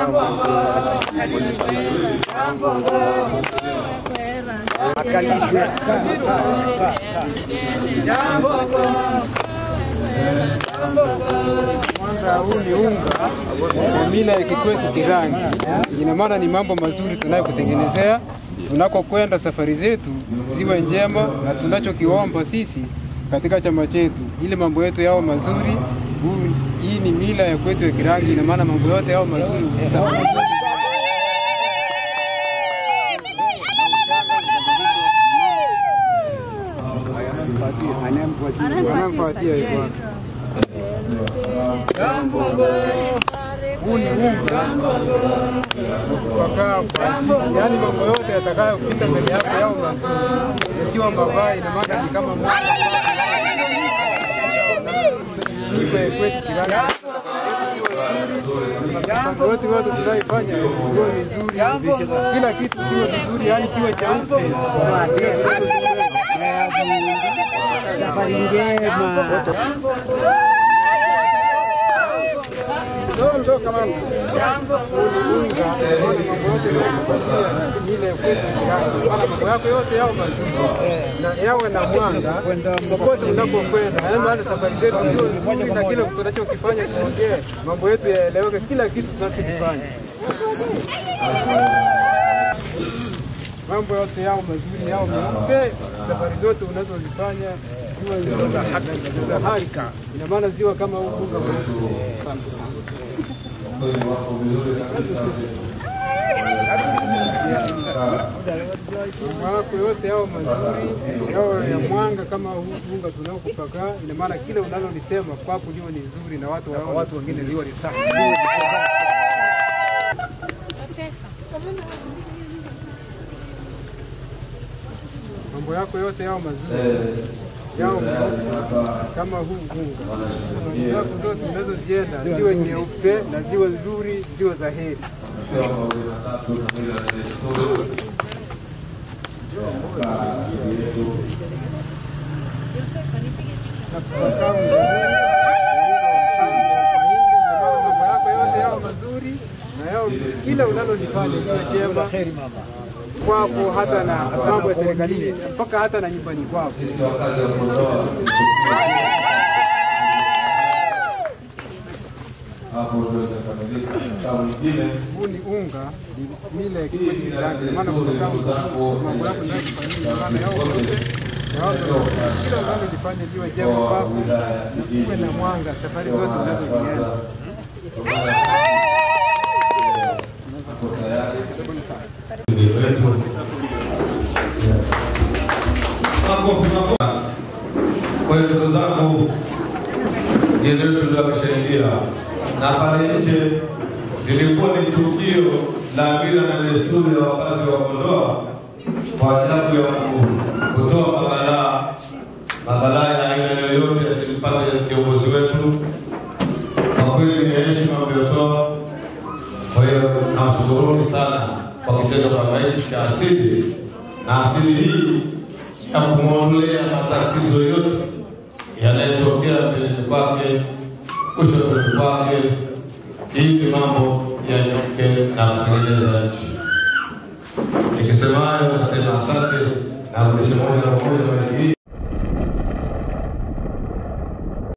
Rambongo, Rambongo, Huu ni unga mila ya kikwetu Kirangi. Ina maana ni mambo mazuri tunayokutengenezea tunakokwenda, safari zetu ziwe njema, na tunachokiomba sisi katika chama chetu ili mambo yetu yao mazuri. Hii ni mila ya kwetu ya Kirangi, ina maana mambo yote yao mazuri ni unga kutoka yaani mambo yote yatakayopita mbele yako yao mazuri, yasiyo mabaya. Ina maana ni kama. Mambo yote watu tunaifanya kiwe vizuri, kila kitu kiwe vizuri, yani kiwe cheupe. Safari njema. mambo yako yote yao mazuri na yawe na mwanga popote unapokwenda. Yaani maana safari zetu sio nzuri, na kile tunachokifanya tuongee, mambo yetu yaeleweke, kila kitu tunachokifanya mambo yote yao mazuri yao meupe. Safari zote unazozifanya ziwa harika, ina maana ziwa kama huu wako. Yote yao mazuri yao ya mwanga kama unga tunaokupaka, ina maana kile unalolisema kwako liwe ni nzuri na watu wengine liwe ni. Yako yote yao mazuri yao kama huu unga. Yako zote unazozienda ziwe nyeupe na ziwe nzuri, ziwe za heri. mambo yako yote yao mazuri na yao kila unalolifanya jema kwako, hata na mambo ya serikalini, mpaka hata na nyumbani kwako. hapo ndio inakamilika. Kama Huu ni unga, ile mila ya maana kutoka mambo yako unayofanyia, maana yao yote na wao liwe jema kwako, uwe na mwanga safari zote. ndio wetu. Makofi makofi. Kwa hiyo ndugu zangu, jezi letu na pale nje lilikuwa ni tukio la mila na desturi ya wakazi wa Kondoa kwa ajabu ya Mungu kutoa mabalaa mabalaa ya aina yoyote yasimpate kiongozi wetu. Kwa kweli ni heshima mliotoa. Kwa hiyo namshukuruni sana kwa kitendo kama hichi cha asili, na asili hii ya kumwondolea matatizo yote yanayotokea mbeleni kwake, kushotoni kwake, ili mambo yanyoke na kutengeneza nchi. Nikisema hayo nasema asante na kurudisha moja kwa moja